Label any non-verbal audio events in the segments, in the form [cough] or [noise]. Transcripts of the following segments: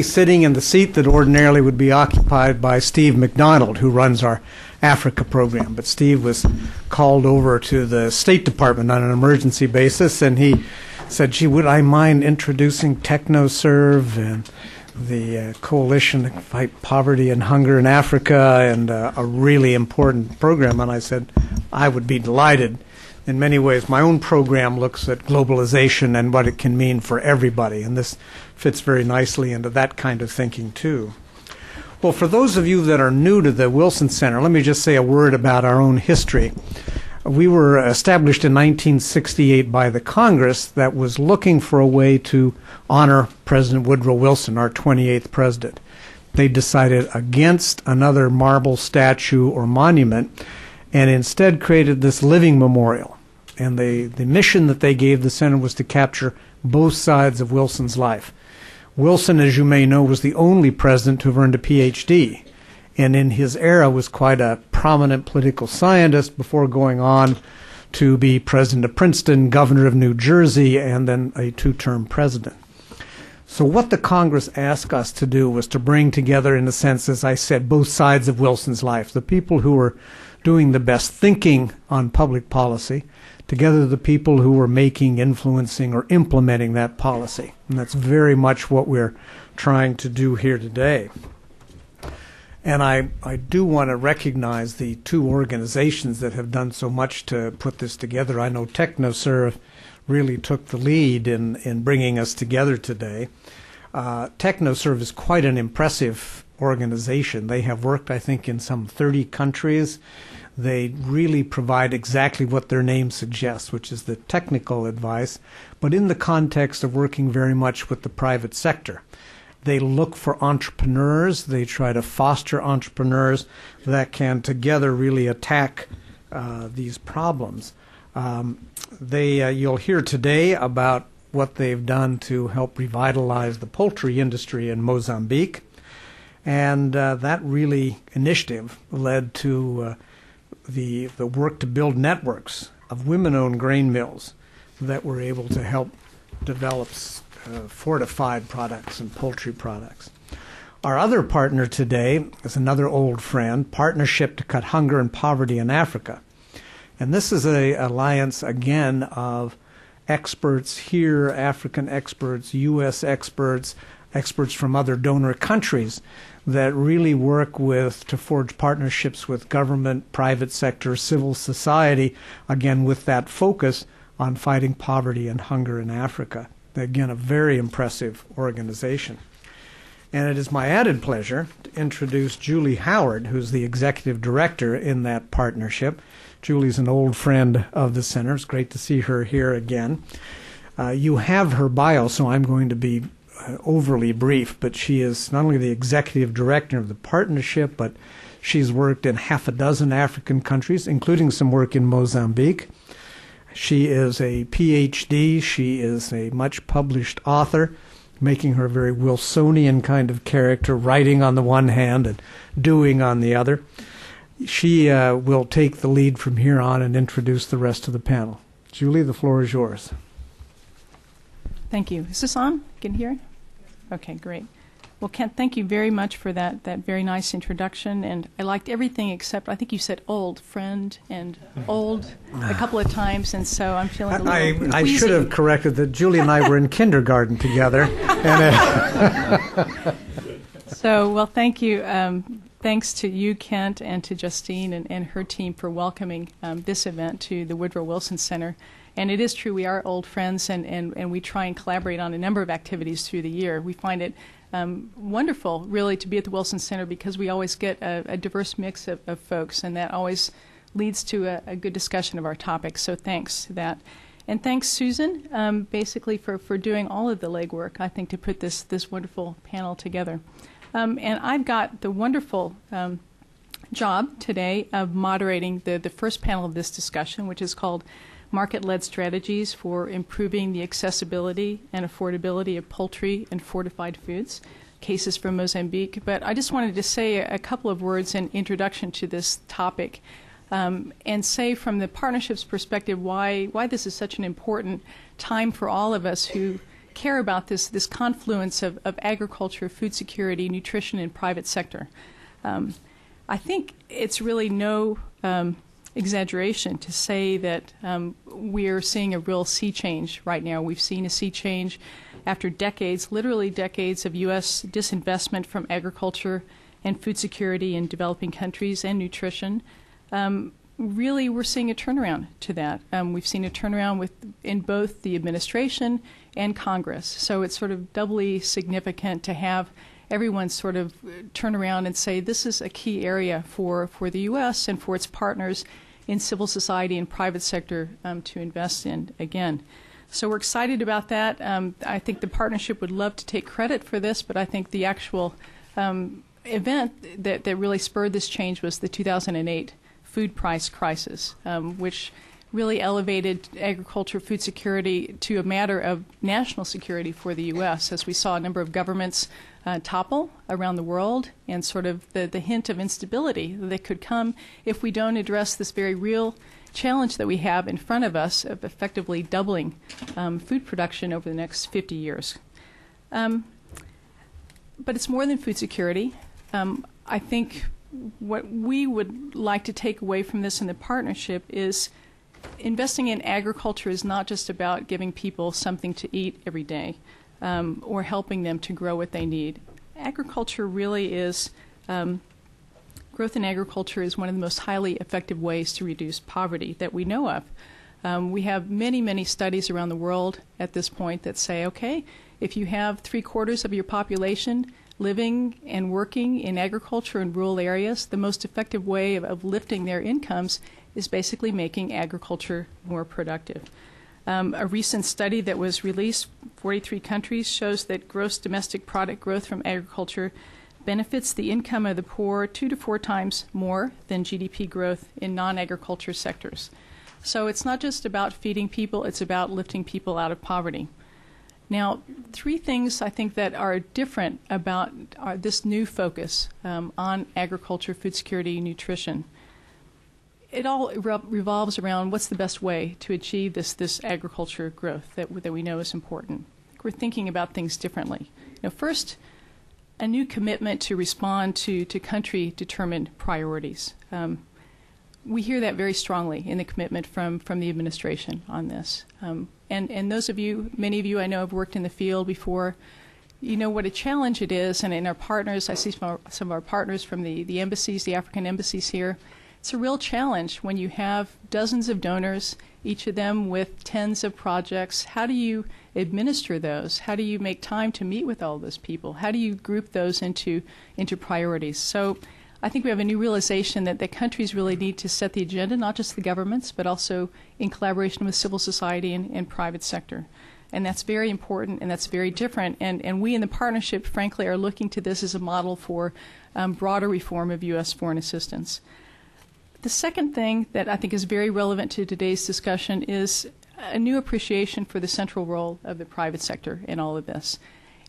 sitting in the seat that ordinarily would be occupied by Steve McDonald, who runs our Africa program. But Steve was called over to the State Department on an emergency basis, and he said, "Gee, would I mind introducing TechnoServe and the uh, coalition to fight poverty and hunger in Africa, and uh, a really important program?" And I said, "I would be delighted." in many ways, my own program looks at globalization and what it can mean for everybody, and this fits very nicely into that kind of thinking, too. Well, for those of you that are new to the Wilson Center, let me just say a word about our own history. We were established in 1968 by the Congress that was looking for a way to honor President Woodrow Wilson, our 28th president. They decided against another marble statue or monument and instead created this living memorial. And they, the mission that they gave the center was to capture both sides of Wilson's life. Wilson, as you may know, was the only president to have earned a PhD, and in his era was quite a prominent political scientist before going on to be president of Princeton, governor of New Jersey, and then a two-term president. So what the Congress asked us to do was to bring together, in a sense, as I said, both sides of Wilson's life, the people who were doing the best thinking on public policy, together the people who were making, influencing, or implementing that policy. And that's very much what we're trying to do here today. And I, I do want to recognize the two organizations that have done so much to put this together. I know TechnoServe really took the lead in, in bringing us together today. Uh, TechnoServe is quite an impressive organization. They have worked, I think, in some 30 countries. They really provide exactly what their name suggests, which is the technical advice, but in the context of working very much with the private sector. They look for entrepreneurs. They try to foster entrepreneurs that can together really attack uh, these problems. Um, they, uh, you'll hear today about what they've done to help revitalize the poultry industry in Mozambique. And uh, that really initiative led to uh, the, the work to build networks of women-owned grain mills that were able to help develop uh, fortified products and poultry products. Our other partner today is another old friend, Partnership to Cut Hunger and Poverty in Africa. And this is an alliance, again, of experts here, African experts, U.S. experts, experts from other donor countries that really work with to forge partnerships with government, private sector, civil society, again with that focus on fighting poverty and hunger in Africa. Again, a very impressive organization. And it is my added pleasure to introduce Julie Howard, who's the executive director in that partnership. Julie's an old friend of the center. It's great to see her here again. Uh, you have her bio, so I'm going to be overly brief, but she is not only the executive director of the partnership, but she's worked in half a dozen African countries, including some work in Mozambique. She is a PhD. She is a much published author, making her a very Wilsonian kind of character, writing on the one hand and doing on the other. She uh, will take the lead from here on and introduce the rest of the panel. Julie, the floor is yours. Thank you. Is this on? Can you hear? Okay, great. Well, Kent, thank you very much for that, that very nice introduction. And I liked everything except I think you said old friend and old a couple of times. And so I'm feeling a little I, I should have corrected that Julie and I were in kindergarten together. And, uh, [laughs] so, well, thank you. Um, thanks to you, Kent, and to Justine and, and her team for welcoming um, this event to the Woodrow Wilson Center. And it is true, we are old friends, and, and, and we try and collaborate on a number of activities through the year. We find it um, wonderful, really, to be at the Wilson Center because we always get a, a diverse mix of, of, folks, and that always leads to a, a, good discussion of our topics. So thanks to that. And thanks, Susan, um, basically for, for doing all of the legwork, I think, to put this, this wonderful panel together. Um, and I've got the wonderful um, job today of moderating the, the first panel of this discussion, which is called market led strategies for improving the accessibility and affordability of poultry and fortified foods, cases from Mozambique. But I just wanted to say a couple of words in introduction to this topic. Um, and say from the partnership's perspective why why this is such an important time for all of us who care about this this confluence of, of agriculture, food security, nutrition, and private sector. Um, I think it's really no um, exaggeration to say that um, we're seeing a real sea change right now. We've seen a sea change after decades, literally decades, of U.S. disinvestment from agriculture and food security in developing countries and nutrition. Um, really, we're seeing a turnaround to that. Um, we've seen a turnaround with in both the administration and Congress. So it's sort of doubly significant to have everyone sort of turn around and say this is a key area for, for the U.S. and for its partners in civil society and private sector um, to invest in again. So we're excited about that. Um, I think the partnership would love to take credit for this, but I think the actual um, event that, that really spurred this change was the 2008 food price crisis, um, which really elevated agriculture food security to a matter of national security for the U.S. as we saw a number of governments uh, topple around the world and sort of the, the hint of instability that could come if we don't address this very real challenge that we have in front of us of effectively doubling um, food production over the next 50 years. Um, but it's more than food security. Um, I think what we would like to take away from this in the partnership is investing in agriculture is not just about giving people something to eat every day um, or helping them to grow what they need. Agriculture really is. Um, growth in agriculture is one of the most highly effective ways to reduce poverty that we know of. Um, we have many, many studies around the world at this point that say, okay, if you have three quarters of your population living and working in agriculture in rural areas, the most effective way of, of lifting their incomes is basically making agriculture more productive. Um, a recent study that was released, 43 countries, shows that gross domestic product growth from agriculture benefits the income of the poor two to four times more than GDP growth in non agriculture sectors. So it's not just about feeding people, it's about lifting people out of poverty. Now, three things I think that are different about our, this new focus um, on agriculture, food security, nutrition it all re- revolves around what's the best way to achieve this this agriculture growth that that we know is important. We're thinking about things differently. You know, first, a new commitment to respond to to country determined priorities. Um, we hear that very strongly in the commitment from, from the administration on this. Um, and, and those of you, many of you I know have worked in the field before, you know what a challenge it is. And in our partners, I see some of our, some of our partners from the, the embassies, the African embassies here, it's a real challenge when you have dozens of donors, each of them with tens of projects. How do you administer those? How do you make time to meet with all those people? How do you group those into into priorities? So I think we have a new realization that the countries really need to set the agenda, not just the governments, but also in collaboration with civil society and, and private sector. And that's very important and that's very different. And, and we in the partnership, frankly, are looking to this as a model for um, broader reform of U.S. foreign assistance. The second thing that I think is very relevant to today's discussion is a new appreciation for the central role of the private sector in all of this.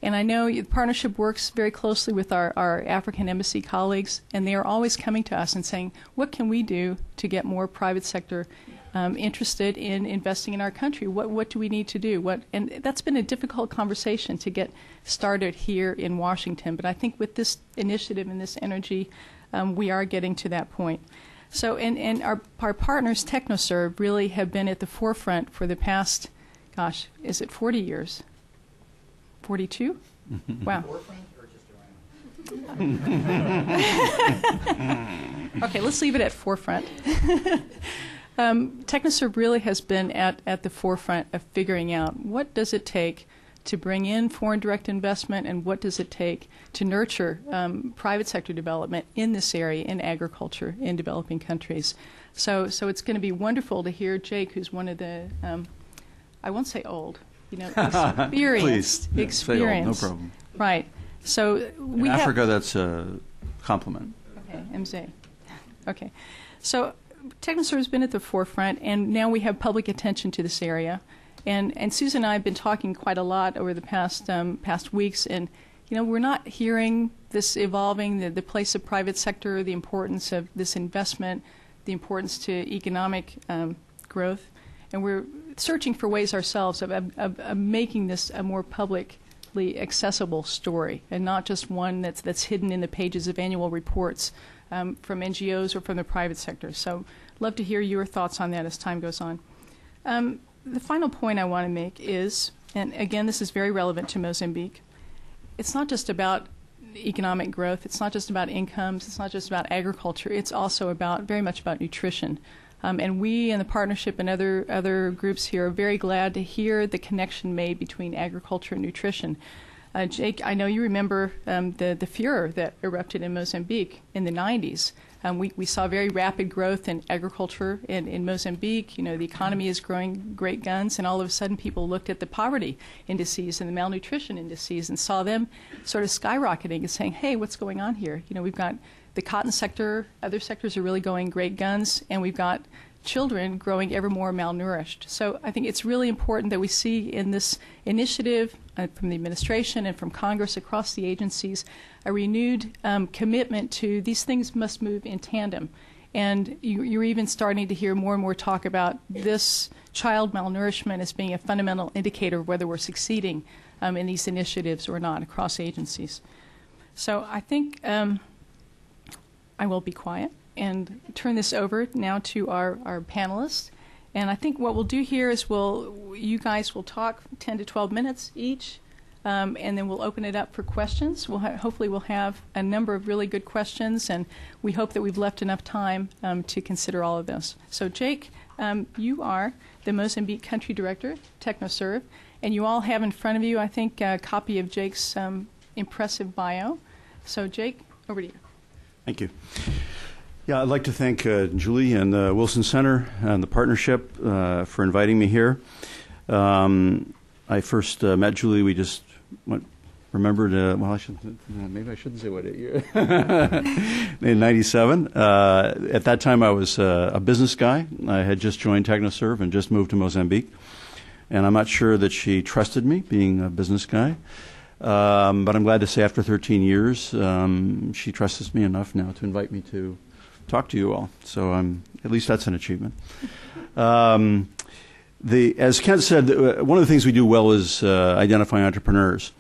And I know the partnership works very closely with our, our African embassy colleagues, and they are always coming to us and saying, What can we do to get more private sector um, interested in investing in our country? What, what do we need to do? What, and that's been a difficult conversation to get started here in Washington, but I think with this initiative and this energy, um, we are getting to that point. So, and, and our, our partners, TechnoServe, really have been at the forefront for the past, gosh, is it 40 years? 42? [laughs] wow. [laughs] okay, let's leave it at forefront. [laughs] um, TechnoServe really has been at, at the forefront of figuring out what does it take to bring in foreign direct investment and what does it take to nurture um, private sector development in this area in agriculture in developing countries. So, so it's going to be wonderful to hear Jake, who's one of the, um, I won't say old, you know, [laughs] experienced, Please, experience. no problem. Right. So we In have Africa, that's a compliment. Okay, MZ. Okay. So TechnoServe has been at the forefront, and now we have public attention to this area. And and Susan and I have been talking quite a lot over the past um, past weeks, and you know we're not hearing this evolving the, the place of private sector, the importance of this investment, the importance to economic um, growth, and we're searching for ways ourselves of, of, of making this a more publicly accessible story and not just one that's, that's hidden in the pages of annual reports um, from NGOs or from the private sector. So, love to hear your thoughts on that as time goes on. Um, the final point I want to make is, and again, this is very relevant to Mozambique, it's not just about economic growth, it's not just about incomes, it's not just about agriculture, it's also about very much about nutrition. Um, and we and the partnership and other other groups here are very glad to hear the connection made between agriculture and nutrition. Uh, Jake, I know you remember um, the the furor that erupted in Mozambique in the 90s. Um, we, we saw very rapid growth in agriculture in, in Mozambique. You know, the economy is growing great guns, and all of a sudden people looked at the poverty indices and the malnutrition indices and saw them sort of skyrocketing and saying, hey, what's going on here? You know, we've got the cotton sector, other sectors are really going great guns, and we've got children growing ever more malnourished. So I think it's really important that we see in this initiative uh, from the administration and from Congress across the agencies a renewed um, commitment to these things must move in tandem. And you, are even starting to hear more and more talk about this child malnourishment as being a fundamental indicator of whether we're succeeding um, in these initiatives or not across agencies. So I think um, I will be quiet and turn this over now to our, our panelists. And I think what we'll do here is we'll you guys will talk 10 to 12 minutes each, um, and then we'll open it up for questions. We'll hopefully we'll have a number of really good questions, and we hope that we've left enough time um, to consider all of this. So Jake, um, you are the Mozambique Country Director, TechnoServe, and you all have in front of you, I think, a copy of Jake's um, impressive bio. So Jake, over to you. Thank you. Yeah, I'd like to thank uh, Julie and the Wilson Center and the partnership uh, for inviting me here. Um, I first uh, met Julie. We just went, remembered. Uh, well, I should maybe I shouldn't say what year. [laughs] in '97. Uh, at that time, I was uh, a business guy. I had just joined TechnoServe and just moved to Mozambique, and I'm not sure that she trusted me, being a business guy. Um, but I'm glad to say, after 13 years, um, she trusts me enough now to invite me to talk to you all. So um, at least that's an achievement. Um, the, as Kent said, uh, one of the things we do well is uh, identify entrepreneurs.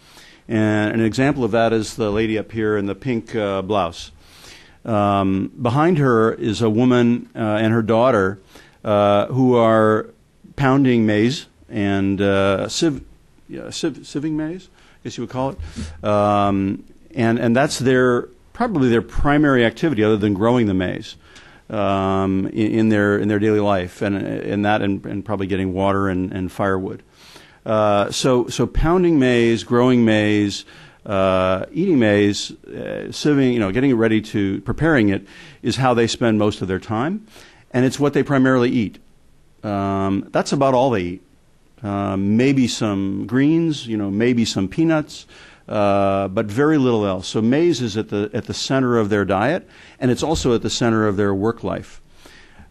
And an example of that is the lady up here in the pink uh, blouse. Um, behind her is a woman uh, and her daughter uh, who are pounding maize and uh, sieve, yeah, sieve, sieving maize, Guess you would call it. Um, and, and that's their probably their primary activity other than growing the maize um, in, in, their in their daily life, and, and that and, and probably getting water and, and firewood. Uh, so so pounding maize, growing maize, uh, eating maize, uh, sieving, you know, getting it ready to preparing it is how they spend most of their time, and it's what they primarily eat. Um, that's about all they eat. Um, maybe some greens, you know, maybe some peanuts. Uh, but very little else. So maize is at the at the center of their diet, and it's also at the center of their work life.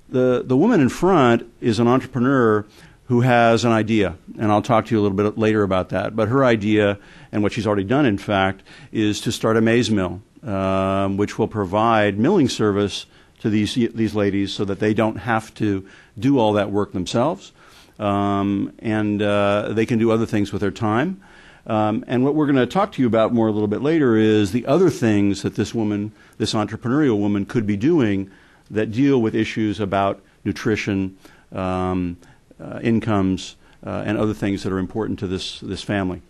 The the woman in front is an entrepreneur who has an idea, and I'll talk to you a little bit later about that. But her idea, and what she's already done, in fact, is to start a maize mill, um, which will provide milling service to these these ladies, so that they don't have to do all that work themselves, um, and uh, they can do other things with their time. Um, and what we're going to talk to you about more a little bit later is the other things that this woman, this entrepreneurial woman, could be doing that deal with issues about nutrition, um, uh, incomes, uh, and other things that are important to this this family.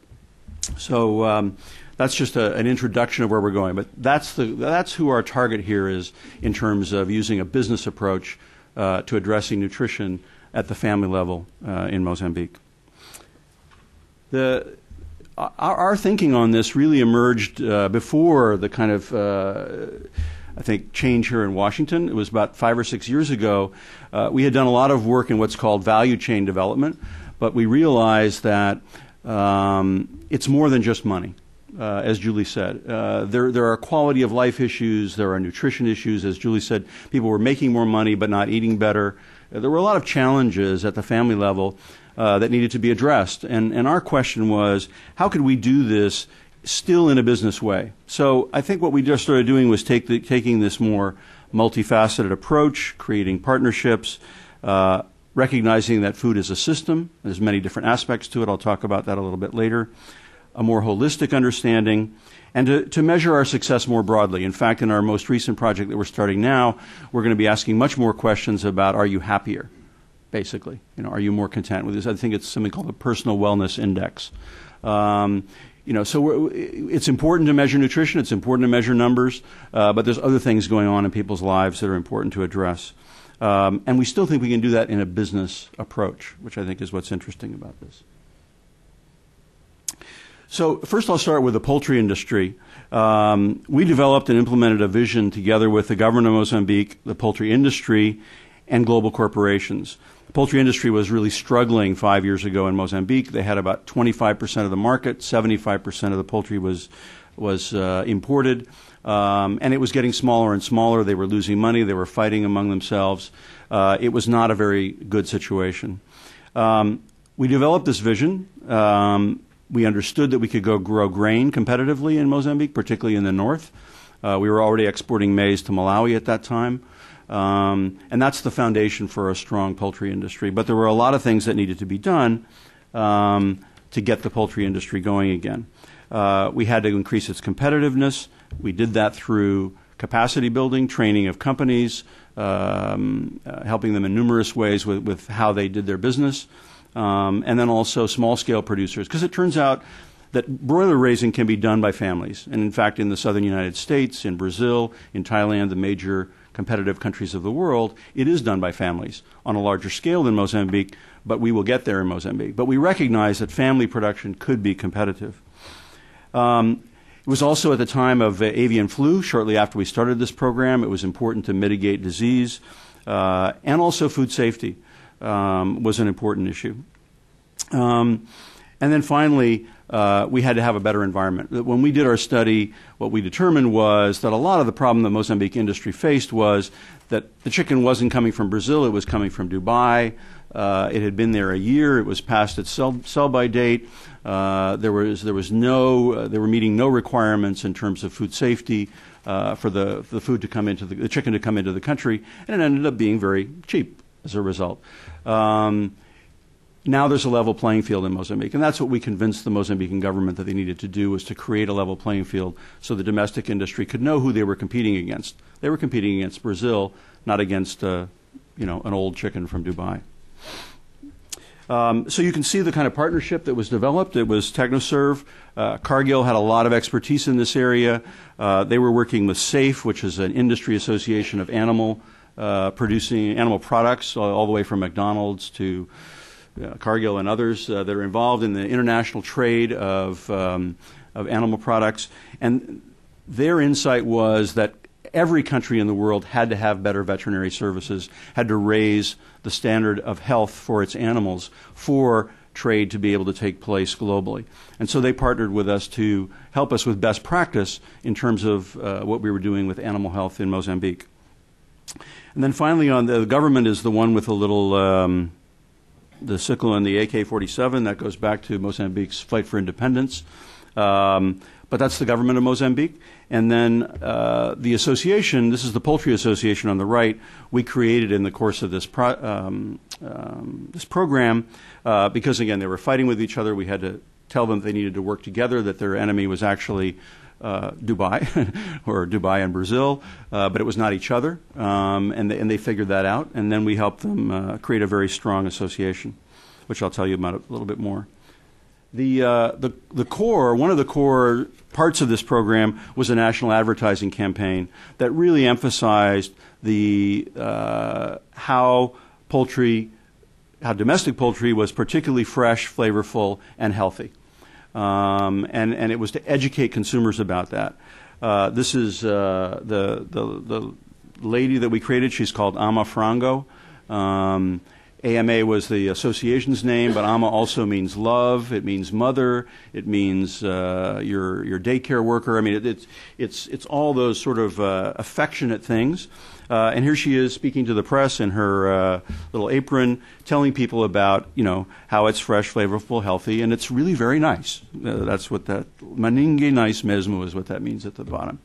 So um, that's just a, an introduction of where we're going. But that's the that's who our target here is in terms of using a business approach uh, to addressing nutrition at the family level uh, in Mozambique. The our, our, thinking on this really emerged uh, before the kind of uh, I think change here in Washington. It was about five or six years ago. Uh, we had done a lot of work in what's called value chain development, but we realized that um, it's more than just money. Uh, as Julie said, uh, there there are quality of life issues, there are nutrition issues. As Julie said, people were making more money but not eating better. There were a lot of challenges at the family level uh, that needed to be addressed. And, and our question was, how could we do this still in a business way? So I think what we just started doing was take the, taking this more multifaceted approach, creating partnerships, uh, recognizing that food is a system. There's many different aspects to it. I'll talk about that a little bit later. A more holistic understanding, and to, to measure our success more broadly. In fact, in our most recent project that we're starting now, we're going to be asking much more questions about are you happier, basically? You know, are you more content with this? I think it's something called the Personal Wellness Index. Um, you know, so it's important to measure nutrition. It's important to measure numbers, uh, but there's other things going on in people's lives that are important to address. Um, and we still think we can do that in a business approach, which I think is what's interesting about this. So, first, I'll start with the poultry industry. Um, we developed and implemented a vision together with the government of Mozambique, the poultry industry, and global corporations. The poultry industry was really struggling five years ago in Mozambique. They had about 25% of the market, 75% of the poultry was, was uh, imported. Um, and it was getting smaller and smaller. They were losing money. They were fighting among themselves. Uh, it was not a very good situation. Um, we developed this vision. Um, we understood that we could go grow grain competitively in Mozambique, particularly in the north. Uh, we were already exporting maize to Malawi at that time. Um, and that's the foundation for a strong poultry industry. But there were a lot of things that needed to be done um, to get the poultry industry going again. Uh, we had to increase its competitiveness. We did that through capacity building, training of companies, um, uh, helping them in numerous ways with, with how they did their business, um, and then also small scale producers. Because it turns out that broiler raising can be done by families. And in fact, in the southern United States, in Brazil, in Thailand, the major competitive countries of the world, it is done by families on a larger scale than Mozambique, but we will get there in Mozambique. But we recognize that family production could be competitive. Um, it was also at the time of uh, avian flu, shortly after we started this program. It was important to mitigate disease. Uh, and also food safety um, was an important issue. Um, and then finally, uh, we had to have a better environment. When we did our study, what we determined was that a lot of the problem the Mozambique industry faced was that the chicken wasn't coming from Brazil, it was coming from Dubai. Uh, it had been there a year. It was past its sell, sell by date. Uh, there was there was no uh, they were meeting no requirements in terms of food safety uh, for the the food to come into the, the, chicken to come into the country, and it ended up being very cheap as a result. Um, now there's a level playing field in Mozambique, and that's what we convinced the Mozambican government that they needed to do was to create a level playing field so the domestic industry could know who they were competing against. They were competing against Brazil, not against uh, you know an old chicken from Dubai. Um, so you can see the kind of partnership that was developed. It was TechnoServe. Uh, Cargill had a lot of expertise in this area. Uh, they were working with SAFE, which is an industry association of animal uh, producing animal products, all, all, the way from McDonald's to uh, Cargill and others uh, that are involved in the international trade of um, of animal products. And their insight was that every country in the world had to have better veterinary services, had to raise the standard of health for its animals for trade to be able to take place globally. And so they partnered with us to help us with best practice in terms of uh, what we were doing with animal health in Mozambique. And then finally, on the, the government is the one with a little. Um, the sickle and the AK 47, that goes back to Mozambique's fight for independence. Um, but that's the government of Mozambique. And then uh, the association, this is the Poultry Association on the right, we created in the course of this, pro- um, um, this program uh, because, again, they were fighting with each other. We had to tell them they needed to work together, that their enemy was actually uh, Dubai [laughs] or Dubai and Brazil, uh, but it was not each other. Um, and, they, and they figured that out. And then we helped them uh, create a very strong association, which I'll tell you about a little bit more. The, uh, the, the core, one of the core parts of this program was a national advertising campaign that really emphasized the, uh, how poultry, how domestic poultry was particularly fresh, flavorful, and healthy. Um, and, and it was to educate consumers about that. Uh, this is uh, the, the, the lady that we created. She's called Ama Frango. Um, AMA was the association's name, but AMA also means love. It means mother. It means uh, your your daycare worker. I mean, it, it's it's it's all those sort of uh, affectionate things. Uh, and here she is speaking to the press in her uh, little apron, telling people about you know how it's fresh, flavorful, healthy, and it's really very nice. Uh, that's what that maninge nice mesmo is what that means at the bottom.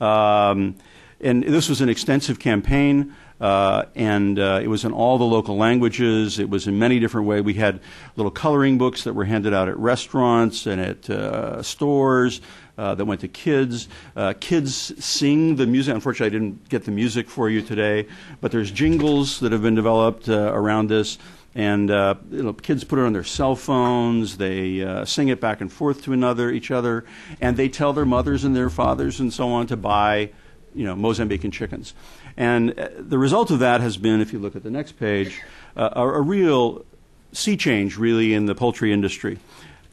Um, and this was an extensive campaign, uh, and uh, it was in all the local languages. It was in many different ways. We had little coloring books that were handed out at restaurants and at uh, stores. Uh, that went to kids. Uh, kids sing the music. Unfortunately, I didn't get the music for you today, but there's jingles that have been developed uh, around this. And uh, you know, kids put it on their cell phones. They uh, sing it back and forth to another, each other, and they tell their mothers and their fathers and so on to buy, you know, Mozambican chickens. And the result of that has been, if you look at the next page, a, a real sea change, really, in the poultry industry.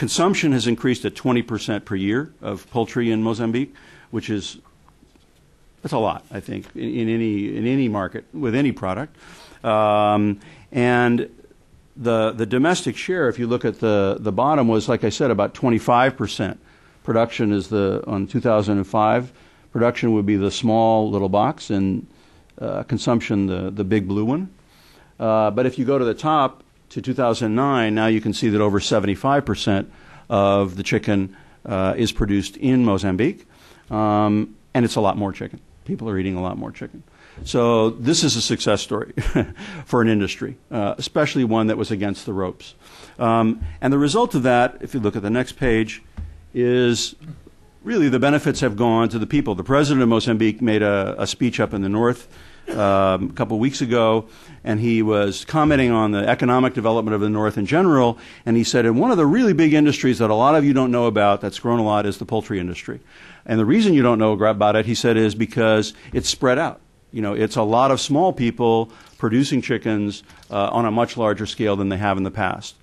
Consumption has increased at 20% per year of poultry in Mozambique, which is that's a lot, I think, in, in any in any market with any product. Um, and the the domestic share, if you look at the the bottom, was like I said, about 25%. Production is the on 2005. Production would be the small little box, and uh, consumption the the big blue one. Uh, but if you go to the top to 2009, now you can see that over 75% of the chicken uh, is produced in Mozambique, um, and it's a lot more chicken. People are eating a lot more chicken. So this is a success story [laughs] for an industry, uh, especially one that was against the ropes. Um, and the result of that, if you look at the next page, is really the benefits have gone to the people. The president of Mozambique made a, a speech up in the north um, a couple of weeks ago, and he was commenting on the economic development of the North in general. And he said, and one of the really big industries that a lot of you don't know about that's grown a lot is the poultry industry. And the reason you don't know about it, he said, is because it's spread out. You know, it's a lot of small people producing chickens uh, on a much larger scale than they have in the past.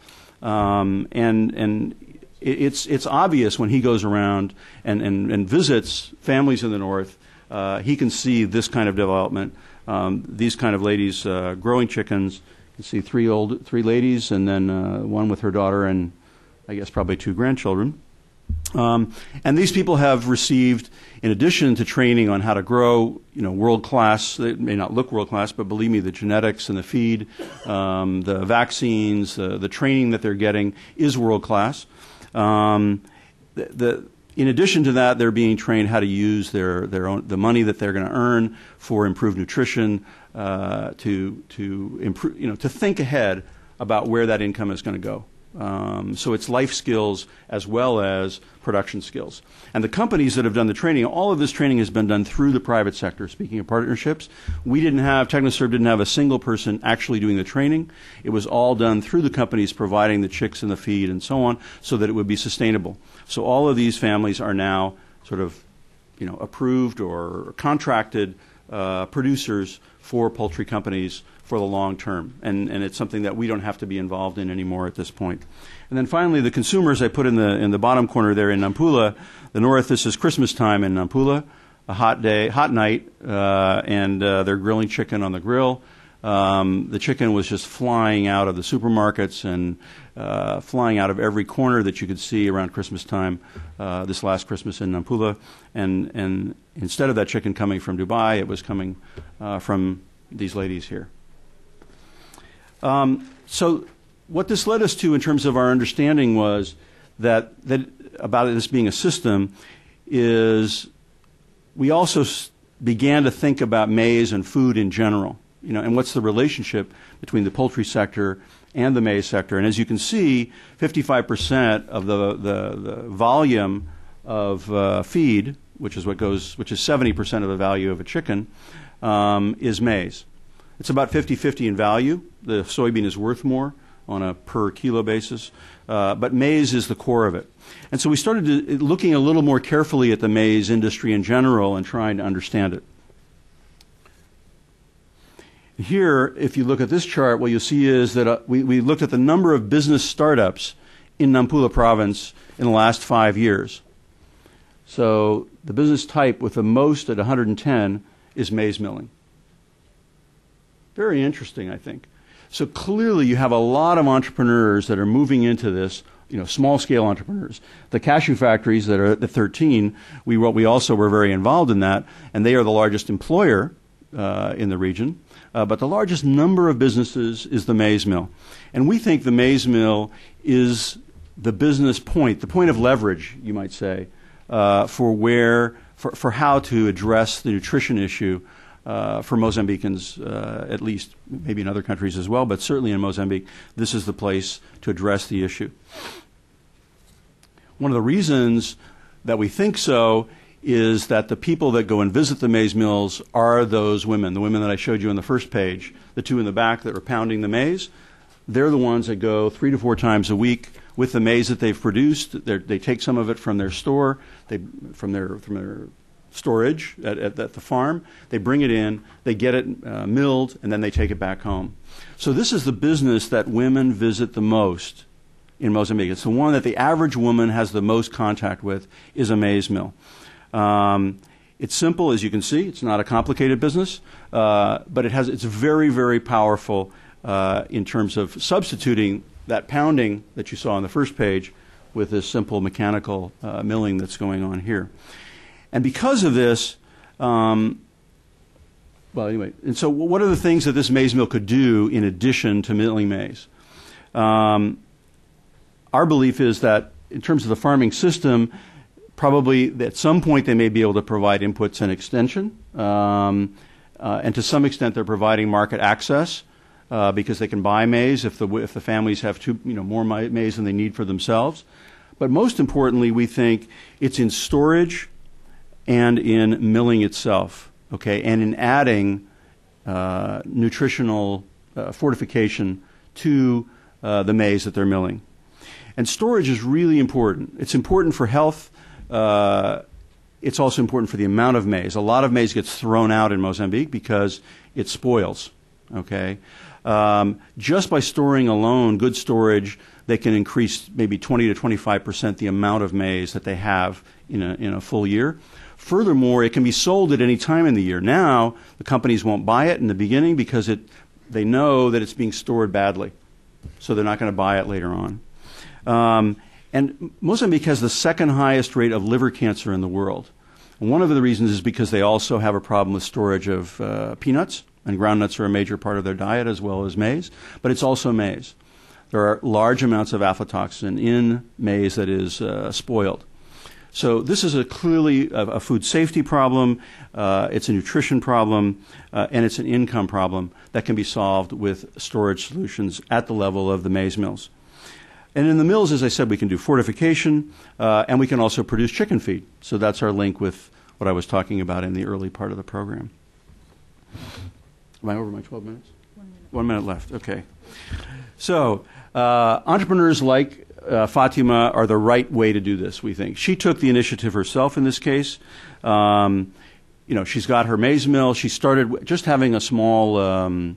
Um, and and it's it's obvious when he goes around and, and, and visits families in the north, uh, he can see this kind of development. Um, these kind of ladies uh, growing chickens. You can see three old three ladies, and then uh, one with her daughter, and I guess probably two grandchildren. Um, and these people have received, in addition to training on how to grow, you know, world class. They may not look world class, but believe me, the genetics and the feed, um, the vaccines, the training that they're getting is world class. Um, the, the, in addition to that, they're being trained how to use their, their own, the money that they're going to earn for improved nutrition, uh, to to improve, you know, to think ahead about where that income is going to go. Um, so it's life skills as well as production skills. And the companies that have done the training, all of this training has been done through the private sector. Speaking of partnerships, we didn't have, TechnoServe didn't have a single person actually doing the training. It was all done through the companies providing the chicks and the feed and so on so that it would be sustainable. So all of these families are now sort of, you know, approved or contracted uh, producers for poultry companies for the long term. And, and it's something that we don't have to be involved in anymore at this point. And then finally, the consumers I put in the, in the bottom corner there in Nampula, the north, this is Christmas time in Nampula, a hot day, hot night, uh, and uh, they're grilling chicken on the grill. Um, the chicken was just flying out of the supermarkets and uh, flying out of every corner that you could see around Christmas time uh, this last Christmas in Nampula. And, and instead of that chicken coming from Dubai, it was coming uh, from these ladies here. Um, so what this led us to in terms of our understanding was that, that about this being a system is we also began to think about maize and food in general, you know, and what's the relationship between the poultry sector and the maize sector. And as you can see, 55% of the, the, the volume of uh, feed, which is what goes, which is 70% of the value of a chicken, um, is maize. It's about 50-50 in value. The soybean is worth more on a per kilo basis, uh, but maize is the core of it. And so we started to, looking a little more carefully at the maize industry in general and trying to understand it. Here, if you look at this chart, what you'll see is that uh, we, we looked at the number of business startups in Nampula province in the last five years. So the business type with the most at 110 is maize milling. Very interesting, I think. So clearly, you have a lot of entrepreneurs that are moving into this. You know, small scale entrepreneurs. The cashew factories that are at the 13, we we also were very involved in that, and they are the largest employer uh, in the region. Uh, but the largest number of businesses is the maize mill, and we think the maize mill is the business point, the point of leverage, you might say, uh, for where for, for how to address the nutrition issue uh, for Mozambicans, uh, at least, maybe in other countries as well, but certainly in Mozambique, this is the place to address the issue. One of the reasons that we think so is that the people that go and visit the maize mills are those women, the women that I showed you on the first page, the two in the back that are pounding the maize. They're the ones that go three to four times a week with the maize that they've produced. They're, they take some of it from their store, they, from their from their storage at, at, at the farm. They bring it in, they get it uh, milled, and then they take it back home. So this is the business that women visit the most in Mozambique. It's the one that the average woman has the most contact with is a maize mill. Um, it's simple, as you can see. It's not a complicated business, uh, but it has. It's very, very powerful uh, in terms of substituting that pounding that you saw on the first page with this simple mechanical uh, milling that's going on here. And because of this, um, well, anyway, and so what are the things that this maize mill could do in addition to milling maize? Um, our belief is that in terms of the farming system, probably at some point they may be able to provide inputs and extension. Um, uh, and to some extent, they're providing market access uh, because they can buy maize if the, if the families have too, you know, more maize than they need for themselves. But most importantly, we think it's in storage and in milling itself, okay, and in adding uh, nutritional uh, fortification to uh, the maize that they're milling. And storage is really important. It's important for health. Uh, it's also important for the amount of maize. A lot of maize gets thrown out in Mozambique because it spoils. Okay, um, just by storing alone, good storage, they can increase maybe 20 to 25 percent the amount of maize that they have in a in a full year. Furthermore, it can be sold at any time in the year. Now, the companies won't buy it in the beginning because it, they know that it's being stored badly. So they're not going to buy it later on. Um, and Mozambique has the second highest rate of liver cancer in the world. One of the reasons is because they also have a problem with storage of uh, peanuts, and groundnuts are a major part of their diet as well as maize, but it's also maize. There are large amounts of aflatoxin in maize that is uh, spoiled. So this is a clearly a, a food safety problem. Uh, it's a nutrition problem, uh, and it's an income problem that can be solved with storage solutions at the level of the maize mills. And in the mills, as I said, we can do fortification, uh, and we can also produce chicken feed. So that's our link with what I was talking about in the early part of the program. Am I over my 12 minutes? One minute, One minute left. Okay. So uh, entrepreneurs like uh, Fatima are the right way to do this, we think. She took the initiative herself in this case. Um, you know, she's got her maize mill. She started just having a small um,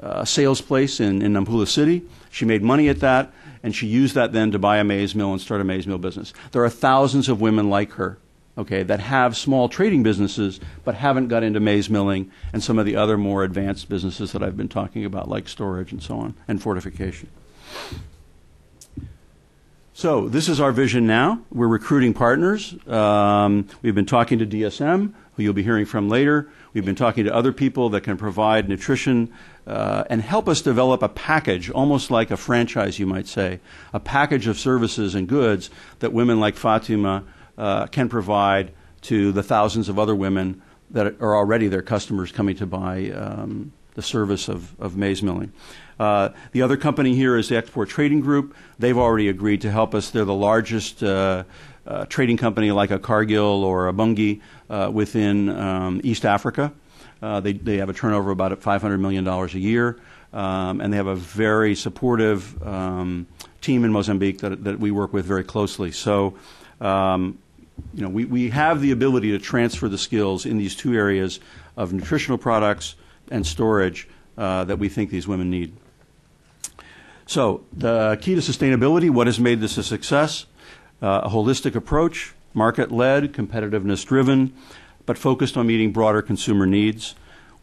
uh, sales place in, in Nampula City. She made money at that, and she used that then to buy a maize mill and start a maize mill business. There are thousands of women like her, okay, that have small trading businesses but haven't got into maize milling and some of the other more advanced businesses that I've been talking about, like storage and so on, and fortification. So this is our vision now. We're recruiting partners. Um, we've been talking to DSM, who you'll be hearing from later. We've been talking to other people that can provide nutrition uh, and help us develop a package, almost like a franchise, you might say, a package of services and goods that women like Fatima uh, can provide to the thousands of other women that are already their customers coming to buy um, the service of, of maize milling. Uh, the other company here is the Export Trading Group. They've already agreed to help us. They're the largest uh, uh, trading company like a Cargill or a Bunge uh, within um, East Africa. Uh, they, they have a turnover about $500 million a year, um, and they have a very supportive um, team in Mozambique that, that we work with very closely. So, um, you know, we, we have the ability to transfer the skills in these two areas of nutritional products and storage uh, that we think these women need. So, the key to sustainability what has made this a success? Uh, a holistic approach, market led, competitiveness driven, but focused on meeting broader consumer needs.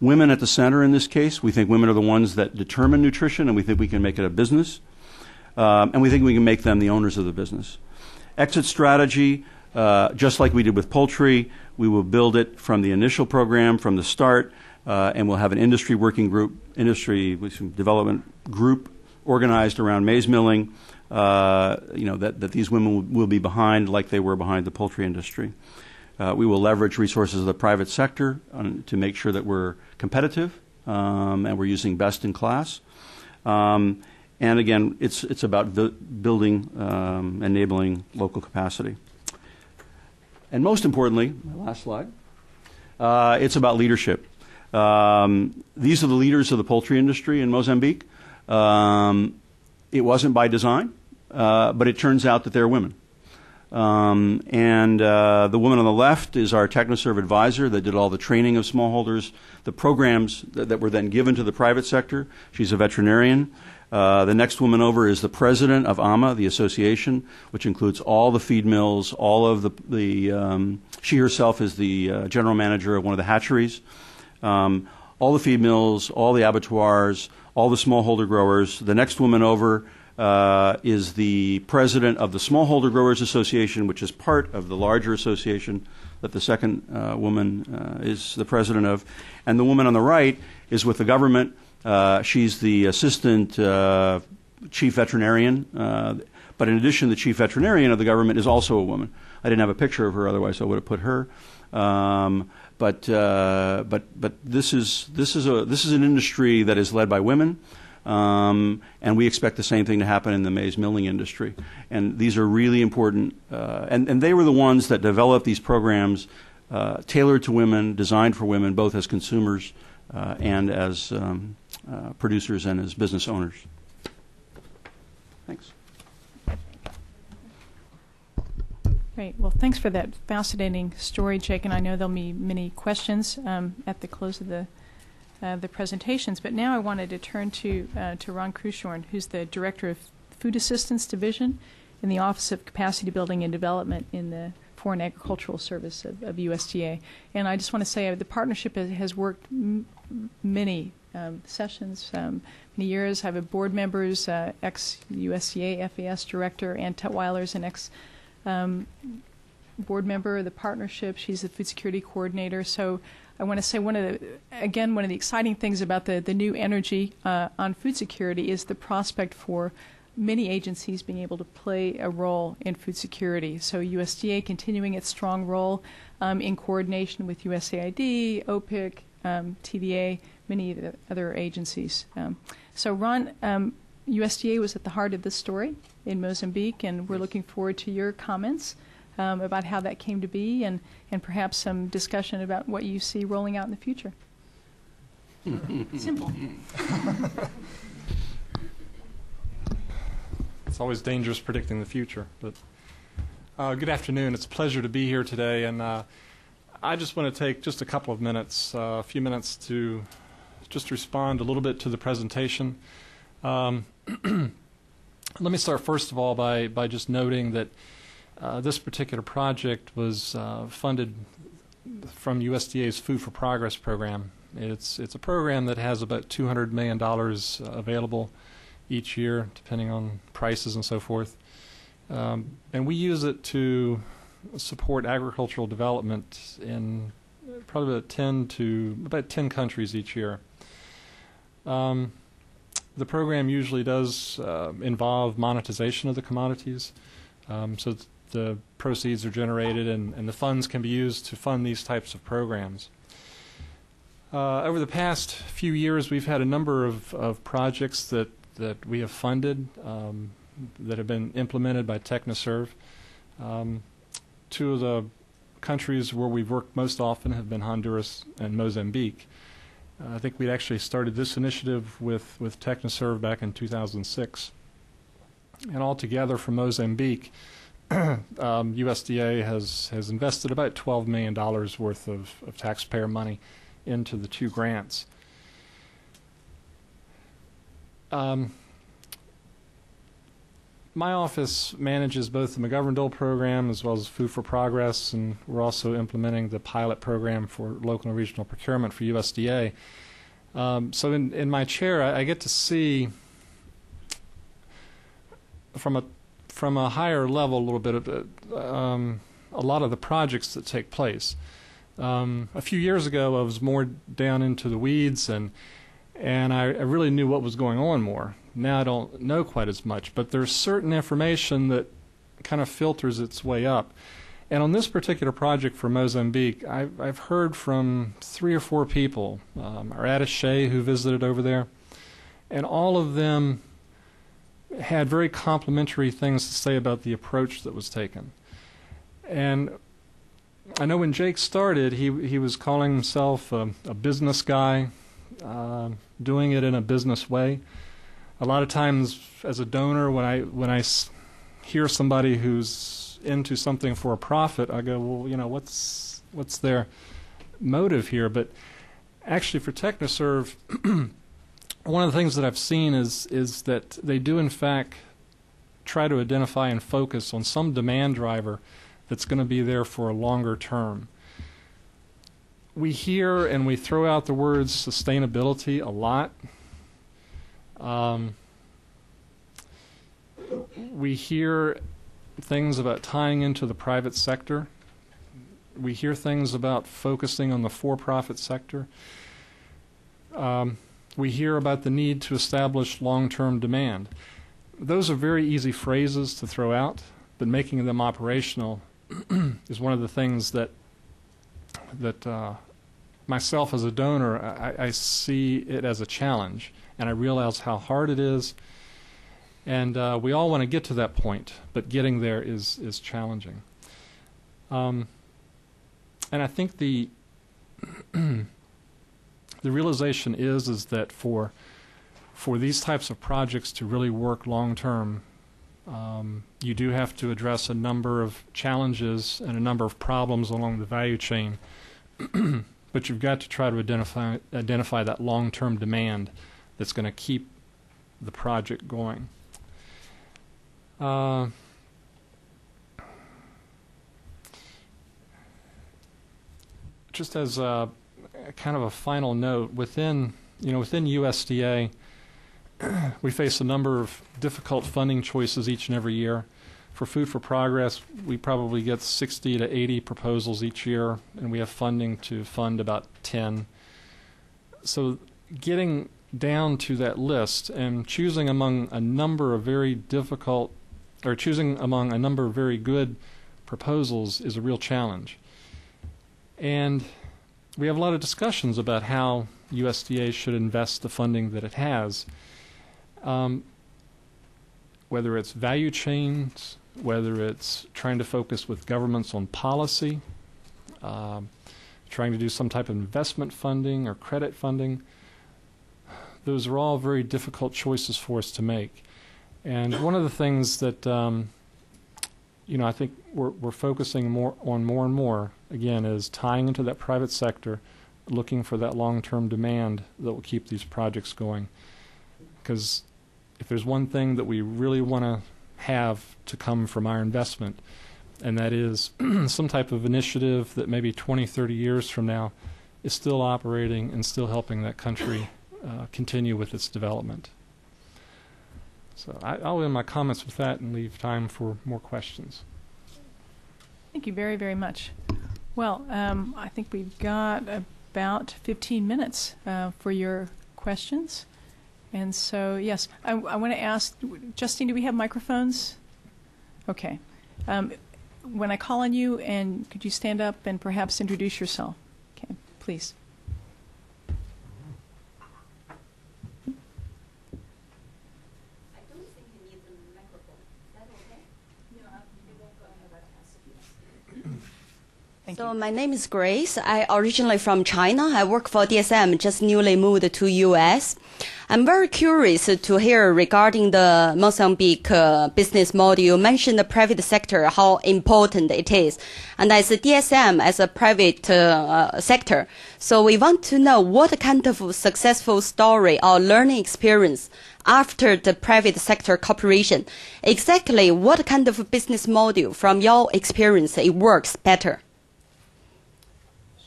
Women at the center in this case. We think women are the ones that determine nutrition, and we think we can make it a business. Um, and we think we can make them the owners of the business. Exit strategy, uh, just like we did with poultry, we will build it from the initial program, from the start, uh, and we'll have an industry working group, industry development group organized around maize milling, uh, you know, that, that these women will, will, be behind like they were behind the poultry industry. Uh, we will leverage resources of the private sector on, to make sure that we're competitive um, and we're using best in class. Um, and again, it's, it's about vi- building, um, enabling local capacity. And most importantly, my last slide, uh, it's about leadership. Um, these are the leaders of the poultry industry in Mozambique. Um, it wasn't by design, uh, but it turns out that they're women. Um, and uh, the woman on the left is our TechnoServe advisor that did all the training of smallholders, the programs that, that were then given to the private sector. She's a veterinarian. Uh, the next woman over is the president of AMA, the association, which includes all the feed mills, all of the, the um, she herself is the uh, general manager of one of the hatcheries. Um, all the feed mills, all the abattoirs, all the smallholder growers. The next woman over uh, is the president of the Smallholder Growers Association, which is part of the larger association that the second uh, woman uh, is the president of. And the woman on the right is with the government. Uh, she's the assistant uh, chief veterinarian. Uh, but in addition, the chief veterinarian of the government is also a woman. I didn't have a picture of her, otherwise I would have put her. Um, but but but this is this is a this is an industry that is led by women. Um, and we expect the same thing to happen in the maize milling industry. And these are really important. Uh, and, and they were the ones that developed these programs uh, tailored to women, designed for women, both as consumers uh, and as um, uh, producers and as business owners. Thanks. Great. Well, thanks for that fascinating story, Jake. And I know there'll be many questions um, at the close of the uh, the presentations. But now I wanted to turn to uh, to Ron Croushorn, who's the director of Food Assistance Division in the Office of Capacity Building and Development in the Foreign Agricultural Service of, of USDA. And I just want to say uh, the partnership has, worked m- many um, sessions, um, many years. I have a board members, uh, ex USDA FAS director, Ann Tutwiler's an ex um, board member of the partnership. She's the food security coordinator. So I want to say one of the again one of the exciting things about the the new energy uh, on food security is the prospect for many agencies being able to play a role in food security. So USDA continuing its strong role um, in coordination with USAID, OPIC, um, TVA, many other agencies. Um, so Ron, USDA um, was at the heart of this story in Mozambique, and we're looking forward to your comments um, about how that came to be and, and perhaps some discussion about what you see rolling out in the future. [laughs] Simple. [laughs] it's always dangerous predicting the future. But uh, good afternoon. It's a pleasure to be here today, and uh, I just want to take just a couple of minutes, uh, a few minutes to just respond a little bit to the presentation. Um, [clears throat] let me start first of all by by just noting that uh, this particular project was uh, funded from USDA's Food for Progress program. It's it's a program that has about 200 million dollars uh, available each year, depending on prices and so forth. Um, and we use it to support agricultural development in probably about 10 to about 10 countries each year. Um, the program usually does uh, involve monetization of the commodities. Um, so the proceeds are generated and, and the funds can be used to fund these types of programs. Uh, over the past few years, we've had a number of, of projects that, that we have funded um, that have been implemented by TechnoServe. Um, two of the countries where we've worked most often have been Honduras and Mozambique. Uh, I think we actually started this initiative with, with TechnoServe back in 2006. And altogether for Mozambique, [clears throat] um, USDA has has invested about twelve million dollars worth of, of taxpayer money into the two grants. Um, my office manages both the McGovern-Dole program as well as Food for Progress, and we're also implementing the pilot program for local and regional procurement for USDA. Um, so in, in my chair, I, I get to see from a from a higher level a little bit of um, a lot of the projects that take place. Um, a few years ago, I was more down into the weeds and and I, I, really knew what was going on more. Now I don't know quite as much, but there's certain information that kind of filters its way up. And on this particular project for Mozambique, I've, I've heard from three or four people, um, our attache who visited over there, and all of them had very complimentary things to say about the approach that was taken. And I know when Jake started, he he was calling himself a, a business guy, uh, doing it in a business way. A lot of times, as a donor, when I when I hear somebody who's into something for a profit, I go, well, you know, what's what's their motive here? But actually, for TechnoServe, [clears throat] one of the things that I've seen is is that they do in fact try to identify and focus on some demand driver that's going to be there for a longer term. We hear and we throw out the words sustainability a lot. Um, we hear things about tying into the private sector. We hear things about focusing on the for profit sector. Um, we hear about the need to establish long term demand. Those are very easy phrases to throw out, but making them operational [clears throat] is one of the things that that uh, myself as a donor I, I see it as a challenge, and I realize how hard it is. And uh, we all want to get to that point, but getting there is is challenging. Um, and I think the [clears throat] the realization is is that for for these types of projects to really work long term, um, you do have to address a number of challenges and a number of problems along the value chain. [clears throat] but you've got to try to identify identify that long term demand that's going to keep the project going. Uh, just as a, kind of a final note, within you know within USDA, [clears throat] we face a number of difficult funding choices each and every year. For Food for Progress, we probably get 60 to 80 proposals each year, and we have funding to fund about 10. So, getting down to that list and choosing among a number of very difficult, or choosing among a number of very good proposals is a real challenge. And we have a lot of discussions about how USDA should invest the funding that it has. Um, whether it's value chains, whether it's trying to focus with governments on policy, um, trying to do some type of investment funding or credit funding, those are all very difficult choices for us to make. And one of the things that um, you know I think we're, we're focusing more on more and more again is tying into that private sector, looking for that long-term demand that will keep these projects going. Because if there's one thing that we really want to have to come from our investment, and that is [clears throat] some type of initiative that maybe 20, 30 years from now is still operating and still helping that country uh, continue with its development. So I, I'll end my comments with that and leave time for more questions. Thank you very, very much. Well, um, I think we've got about 15 minutes uh, for your questions. And so, yes, I, I want to ask Justine, do we have microphones? Okay. Um, when I call on you, and could you stand up and perhaps introduce yourself? Okay, please. I don't think you need the microphone. Is that okay? Thank so you. my name is Grace. I originally from China. I work for DSM, just newly moved to US. I'm very curious to hear regarding the Mozambique uh, business model. You mentioned the private sector, how important it is. And as a DSM, as a private uh, uh, sector, so we want to know what kind of successful story or learning experience after the private sector cooperation. Exactly what kind of business model from your experience it works better?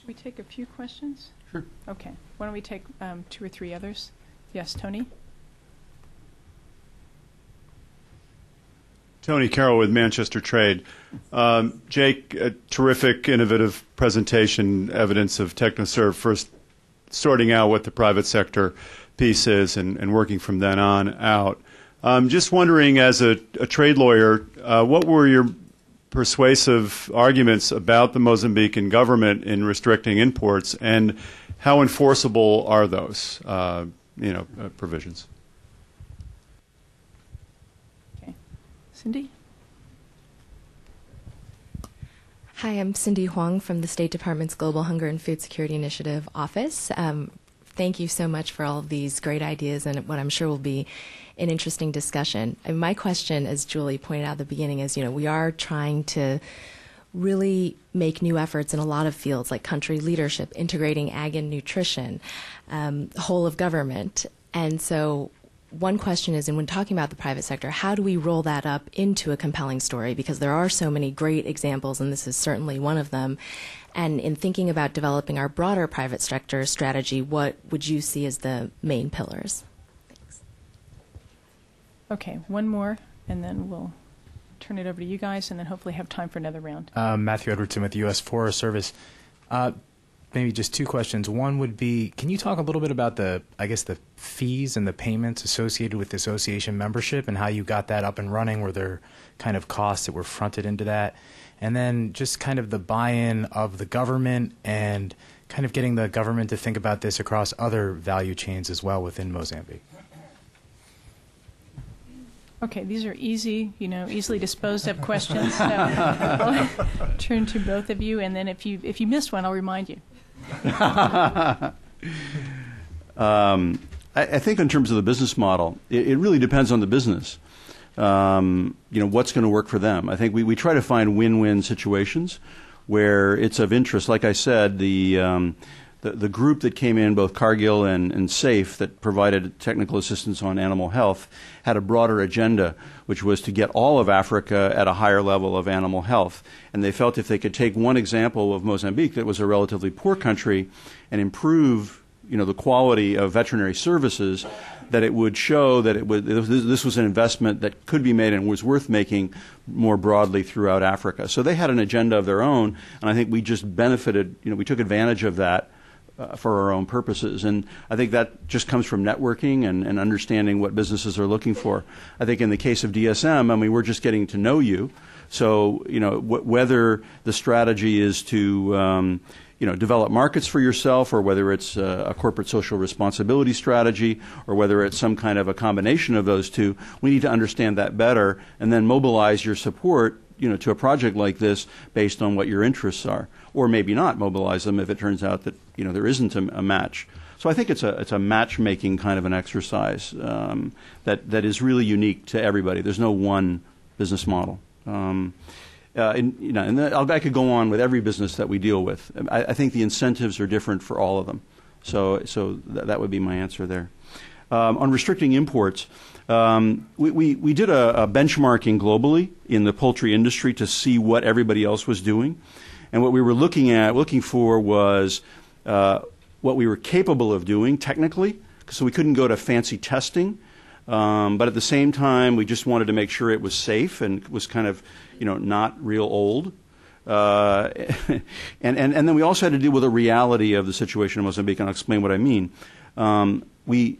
Should we take a few questions? Sure. Okay. Why don't we take um, two or three others? Yes, Tony? Tony Carroll with Manchester Trade. Um, Jake, a terrific, innovative presentation, evidence of TechnoServe first sorting out what the private sector piece is and, and working from then on out. Um, just wondering, as a, a trade lawyer, uh, what were your persuasive arguments about the Mozambican government in restricting imports, and how enforceable are those, uh, you know, uh, provisions? Okay. Cindy? Hi, I'm Cindy Huang from the State Department's Global Hunger and Food Security Initiative office. Um, thank you so much for all of these great ideas and what I'm sure will be an interesting discussion. And my question, as Julie pointed out at the beginning, is you know, we are trying to really make new efforts in a lot of fields like country leadership, integrating ag and nutrition, um, whole of government. And so one question is, and when talking about the private sector, how do we roll that up into a compelling story? Because there are so many great examples, and this is certainly one of them. And in thinking about developing our broader private sector strategy, what would you see as the main pillars? Okay, one more, and then we'll turn it over to you guys, and then hopefully have time for another round. Um, Matthew Edwardson with the U.S. Forest Service. Uh, maybe just two questions. One would be, can you talk a little bit about the, I guess, the fees and the payments associated with the association membership and how you got that up and running? Were there kind of costs that were fronted into that? And then just kind of the buy-in of the government and kind of getting the government to think about this across other value chains as well within Mozambique. Okay, these are easy, you know, easily disposed of questions. So [laughs] I'll turn to both of you, and then if you if you missed one, I'll remind you. [laughs] um, I, I, think in terms of the business model, it, it really depends on the business. Um, you know, what's going to work for them. I think we, we try to find win-win situations where it's of interest. Like I said, the um, the, the group that came in, both Cargill and, and SAFE, that provided technical assistance on animal health, had a broader agenda, which was to get all of Africa at a higher level of animal health. And they felt if they could take one example of Mozambique, that was a relatively poor country, and improve you know, the quality of veterinary services, that it would show that it would, this was an investment that could be made and was worth making more broadly throughout Africa. So they had an agenda of their own, and I think we just benefited, you know, we took advantage of that uh, for our own purposes. And I think that just comes from networking and, and understanding what businesses are looking for. I think in the case of DSM, I mean, we're just getting to know you. So, you know, whether the strategy is to, um, you know, develop markets for yourself, or whether it's a, a, corporate social responsibility strategy, or whether it's some kind of a combination of those two, we need to understand that better and then mobilize your support, you know, to a project like this based on what your interests are or maybe not mobilize them if it turns out that you know there isn't a, a match. So I think it's a it's a matchmaking kind of an exercise um, that that is really unique to everybody. There's no one business model. Um, uh, and, you know, and I could go on with every business that we deal with. I, I think the incentives are different for all of them. So, so th- that would be my answer there. Um, on restricting imports, um, we, we, we, did a, a, benchmarking globally in the poultry industry to see what everybody else was doing. And what we were looking at, looking for was uh, what we were capable of doing technically, so we couldn't go to fancy testing. Um, but at the same time, we just wanted to make sure it was safe and was kind of, you know, not real old. Uh, [laughs] and, and, and then we also had to deal with the reality of the situation in Mozambique, and I'll explain what I mean. Um, we,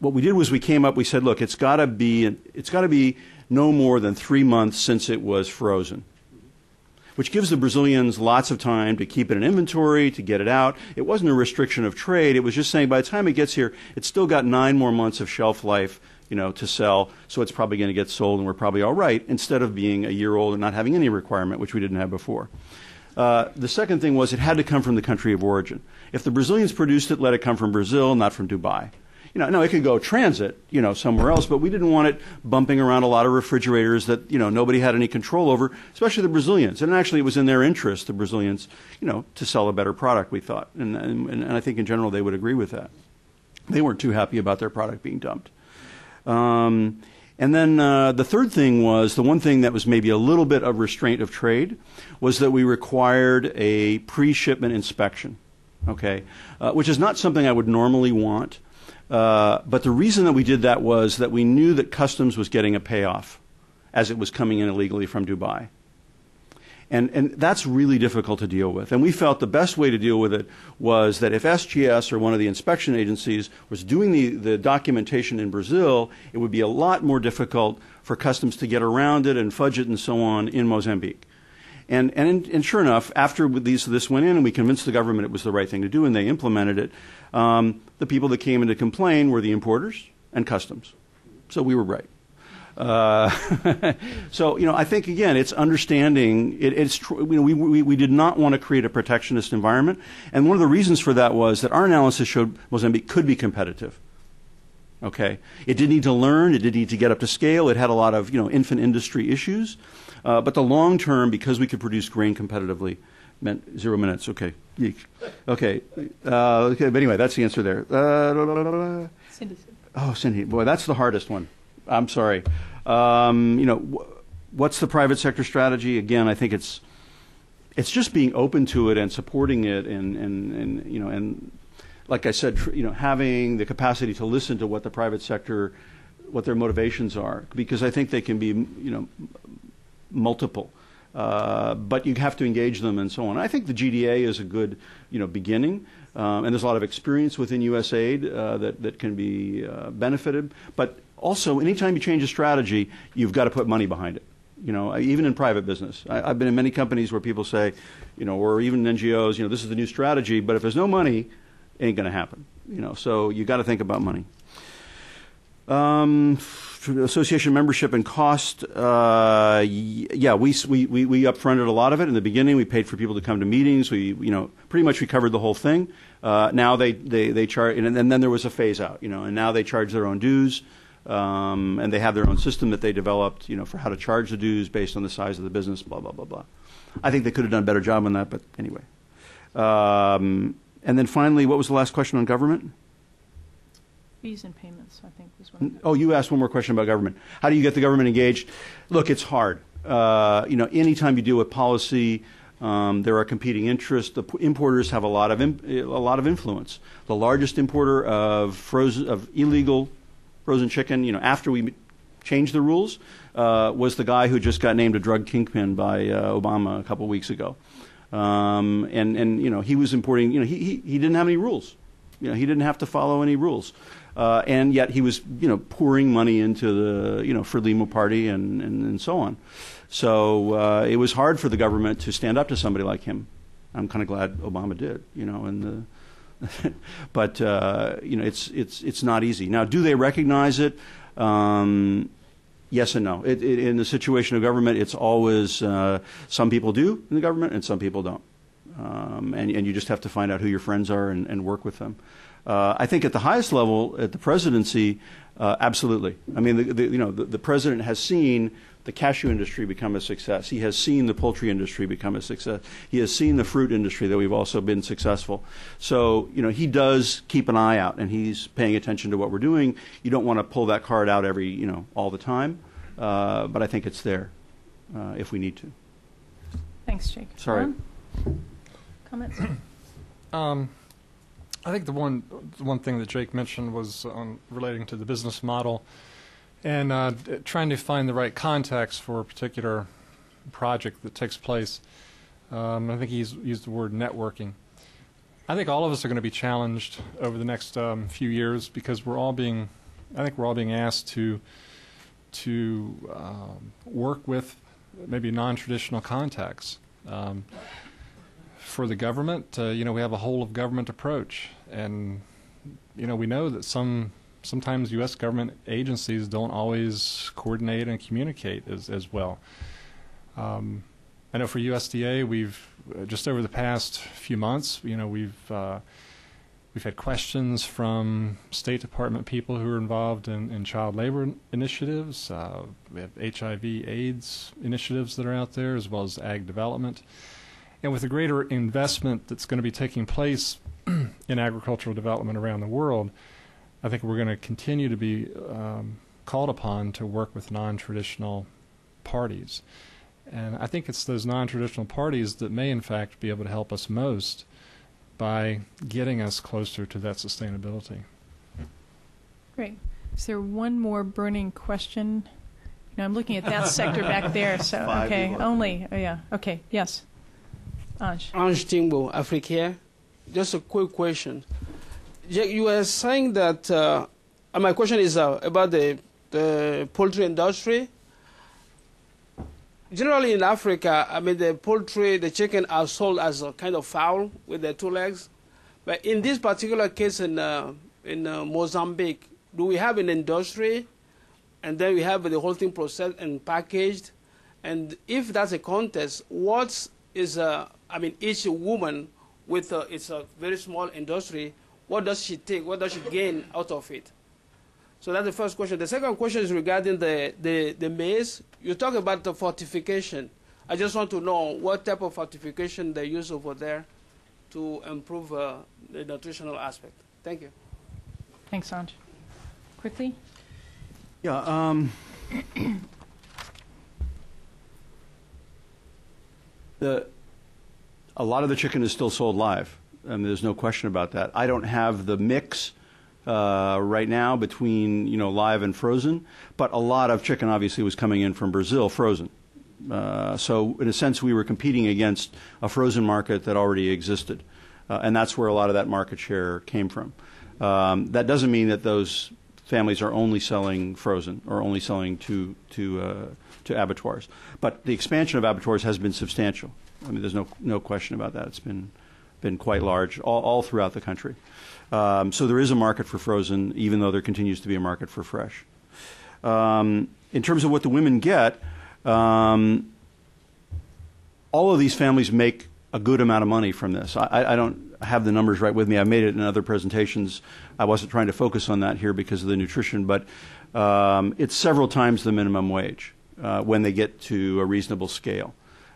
what we did was we came up, we said, look, it's got to be, it's got to be no more than three months since it was frozen which gives the Brazilians lots of time to keep it in inventory, to get it out. It wasn't a restriction of trade. It was just saying by the time it gets here, it's still got nine more months of shelf life you know, to sell, so it's probably going to get sold and we're probably all right, instead of being a year old and not having any requirement, which we didn't have before. Uh, the second thing was it had to come from the country of origin. If the Brazilians produced it, let it come from Brazil, not from Dubai you know, no, it could go transit, you know, somewhere else, but we didn't want it bumping around a lot of refrigerators that, you know, nobody had any control over, especially the Brazilians. And actually, it was in their interest, the Brazilians, you know, to sell a better product, we thought. And, and, and I think in general they would agree with that. They weren't too happy about their product being dumped. Um, and then uh, the third thing was the one thing that was maybe a little bit of restraint of trade was that we required a pre shipment inspection, okay, uh, which is not something I would normally want. Uh, but the reason that we did that was that we knew that customs was getting a payoff as it was coming in illegally from Dubai. And, and that's really difficult to deal with. And we felt the best way to deal with it was that if SGS or one of the inspection agencies was doing the, the documentation in Brazil, it would be a lot more difficult for customs to get around it and fudge it and so on in Mozambique. And, and, and sure enough, after these, this went in and we convinced the government it was the right thing to do and they implemented it, um, the people that came in to complain were the importers and customs. So we were right. Uh, [laughs] so you know, I think again, it's understanding. It, it's tr- you know, we, we we did not want to create a protectionist environment, and one of the reasons for that was that our analysis showed Mozambique could be competitive. Okay, it did need to learn. It did need to get up to scale. It had a lot of you know infant industry issues, uh, but the long term, because we could produce grain competitively, meant zero minutes. Okay, Yeek. okay, uh, okay. But anyway, that's the answer there. Uh, Cindy. Oh, Cindy, boy, that's the hardest one. I'm sorry. Um, you know, wh- what's the private sector strategy? Again, I think it's it's just being open to it and supporting it, and and, and you know, and like I said, tr- you know, having the capacity to listen to what the private sector, what their motivations are, because I think they can be, you know, multiple. Uh, but you have to engage them and so on. I think the GDA is a good, you know, beginning, um, and there's a lot of experience within USAID uh, that that can be uh, benefited. But also, anytime you change a strategy, you've got to put money behind it. You know, even in private business, I, I've been in many companies where people say, you know, or even NGOs, you know, this is the new strategy, but if there's no money, it ain't going to happen. You know, so you got to think about money. Um, association membership and cost, uh, yeah, we, we, we upfronted a lot of it in the beginning. We paid for people to come to meetings. We, you know, pretty much we covered the whole thing. Uh, now they, they, they charge, and, and then there was a phase out, you know, and now they charge their own dues. Um, and they have their own system that they developed, you know, for how to charge the dues based on the size of the business, blah, blah, blah, blah. I think they could have done a better job on that, but anyway. Um, and then finally, what was the last question on government? Fees and payments, I think, was one. Oh, you asked one more question about government. How do you get the government engaged? Look, it's hard. Uh, you know, anytime you deal with policy, um, there are competing interests. The p- importers have a lot of a lot of influence. The largest importer of frozen of illegal frozen chicken, you know, after we changed the rules, uh, was the guy who just got named a drug kingpin by uh, Obama a couple of weeks ago. Um, and and you know, he was importing. You know, he, he he didn't have any rules. You know, he didn't have to follow any rules. Uh, and yet he was, you know, pouring money into the, you know, Frelimo party and, and, and so on. So uh, it was hard for the government to stand up to somebody like him. I'm kind of glad Obama did, you know, and the, [laughs] but uh, you know, it's it's it's not easy. Now, do they recognize it? Um, yes and no. It, it, in the situation of government, it's always uh, some people do in the government and some people don't, um, and and you just have to find out who your friends are and, and work with them. Uh, I think at the highest level, at the presidency, uh, absolutely. I mean, the, the, you know, the, the president has seen the cashew industry become a success. He has seen the poultry industry become a success. He has seen the fruit industry that we've also been successful. So, you know, he does keep an eye out and he's paying attention to what we're doing. You don't want to pull that card out every, you know, all the time, uh, but I think it's there uh, if we need to. Thanks, Jake. Sorry. Comments? [clears throat] Um, I think the one the one thing that Jake mentioned was on relating to the business model and uh, trying to find the right context for a particular project that takes place. Um, I think he's used the word networking. I think all of us are going to be challenged over the next um, few years because we're all being, I think we're all being asked to to um, work with maybe non-traditional contexts. Um, for the government, uh, you know, we have a whole of government approach, and you know, we know that some sometimes U.S. government agencies don't always coordinate and communicate as as well. Um, I know for USDA, we've uh, just over the past few months, you know, we've uh, we've had questions from State Department people who are involved in, in child labor initiatives. Uh, we have HIV/AIDS initiatives that are out there, as well as ag development. And with the greater investment that's going to be taking place [clears throat] in agricultural development around the world, I think we're going to continue to be um, called upon to work with non-traditional parties. And I think it's those non-traditional parties that may, in fact, be able to help us most by getting us closer to that sustainability. Great. Is there one more burning question No, I'm looking at that sector back there. So Five okay, only oh, yeah. Okay, yes. Anj. Ange Timbo, Africa. Just a quick question. You were saying that, uh, my question is uh, about the, the poultry industry. Generally in Africa, I mean, the poultry, the chicken are sold as a kind of fowl with their two legs. But in this particular case in, uh, in uh, Mozambique, do we have an industry and then we have the whole thing processed and packaged? And if that's a contest, what is, uh, I mean, each woman with uh, it's a very small industry, what does she take? What does she gain out of it? So that's the first question. The second question is regarding the, the, the maize. You talk about the fortification. I just want to know what type of fortification they use over there to improve uh, the nutritional aspect. Thank you. Thanks, Anj. Quickly. Yeah. Um, [coughs] the a lot of the chicken is still sold live. I mean, there's no question about that. I don't have the mix uh, right now between you know live and frozen, but a lot of chicken obviously was coming in from Brazil frozen. Uh, so in a sense, we were competing against a frozen market that already existed, uh, and that's where a lot of that market share came from. Um, that doesn't mean that those families are only selling frozen or only selling to to uh, to abattoirs, but the expansion of abattoirs has been substantial. I mean, there's no no question about that. It's been been quite large all, all throughout the country. Um, so there is a market for frozen, even though there continues to be a market for fresh. Um, in terms of what the women get, um, all of these families make a good amount of money from this. I, I don't have the numbers right with me. I made it in other presentations. I wasn't trying to focus on that here because of the nutrition, but um, it's several times the minimum wage uh, when they get to a reasonable scale,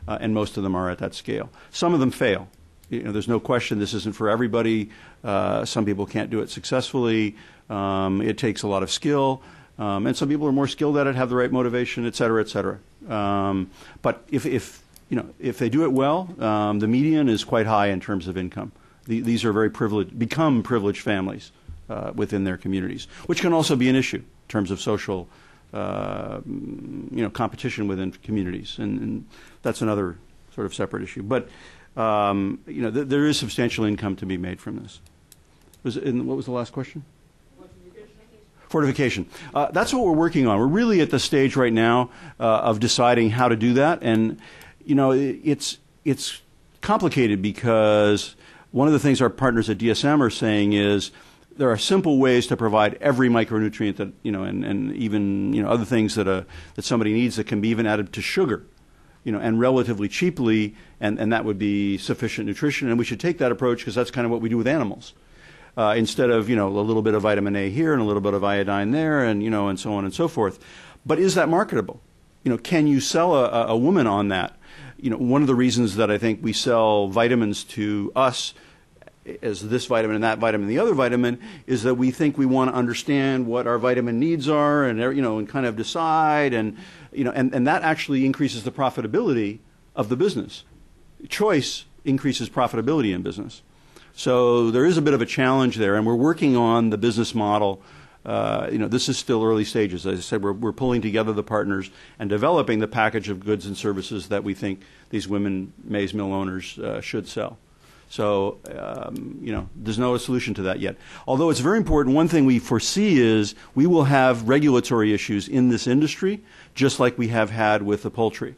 uh, and most of them are at that scale. Some of them fail. You know, there's no question this isn't for everybody. Uh, some people can't do it successfully. Um, it takes a lot of skill. Um, and some people are more skilled at it, have the right motivation, et cetera, et cetera. Um, but if, if, you know, if they do it well, um, the median is quite high in terms of income. The, these are very privileged, become privileged families uh, within their communities, which can also be an issue in terms of social, uh, you know, competition within communities, and, and that's another sort of separate issue. But um, you know, th- there is substantial income to be made from this. Was and what was the last question? Fortification. Uh, that's what we're working on. We're really at the stage right now uh, of deciding how to do that, and you know, it, it's it's complicated because one of the things our partners at DSM are saying is there are simple ways to provide every micronutrient that you know, and, and even you know other things that a that somebody needs that can be even added to sugar, you know, and relatively cheaply, and, and that would be sufficient nutrition. And we should take that approach because that's kind of what we do with animals uh, instead of you know a little bit of vitamin A here and a little bit of iodine there, and you know and so on and so forth. But is that marketable? You know, can you sell a, a woman on that? You know, one of the reasons that I think we sell vitamins to us as this vitamin and that vitamin and the other vitamin is that we think we want to understand what our vitamin needs are and you know and kind of decide and you know and, and that actually increases the profitability of the business choice increases profitability in business so there is a bit of a challenge there, and we're working on the business model. Uh, you know, this is still early stages. As I said, we're, we're pulling together the partners and developing the package of goods and services that we think these women maize mill owners uh, should sell. So, um, you know, there's no solution to that yet. Although it's very important, one thing we foresee is we will have regulatory issues in this industry, just like we have had with the poultry.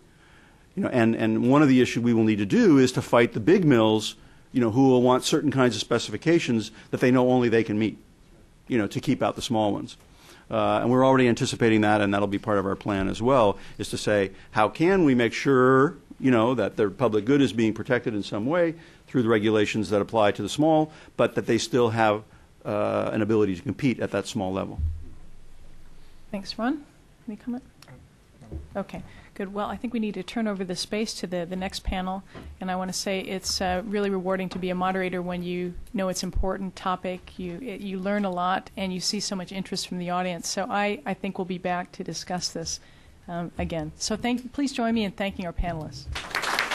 You know, and, and one of the issues we will need to do is to fight the big mills you know, who will want certain kinds of specifications that they know only they can meet, you know, to keep out the small ones. Uh, and we're already anticipating that, and that'll be part of our plan as well, is to say, how can we make sure, you know, that the public good is being protected in some way through the regulations that apply to the small, but that they still have uh, an ability to compete at that small level. Thanks, Ron. Any comment? Okay, good. Well, I think we need to turn over the space to the, the next panel. And I want to say it's uh, really rewarding to be a moderator when you know it's important topic, you, it, you learn a lot, and you see so much interest from the audience. So I, I think we'll be back to discuss this um, again. So thank, please join me in thanking our panelists.